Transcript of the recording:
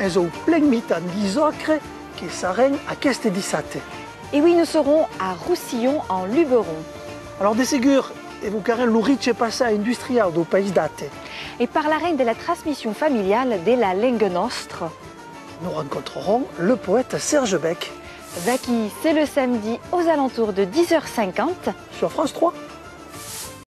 es au plein mitan d'Isocre qui s'arrête à Queste. Et oui, nous serons à Roussillon en Luberon. Alors de ségur, evocarem l'urice passé industrial du pays date. Et parlerons de la transmission familiale de la langue nostre. Nous rencontrerons le poète Serge Beck Vaki, c'est le samedi aux alentours de 10h50 sur France 3.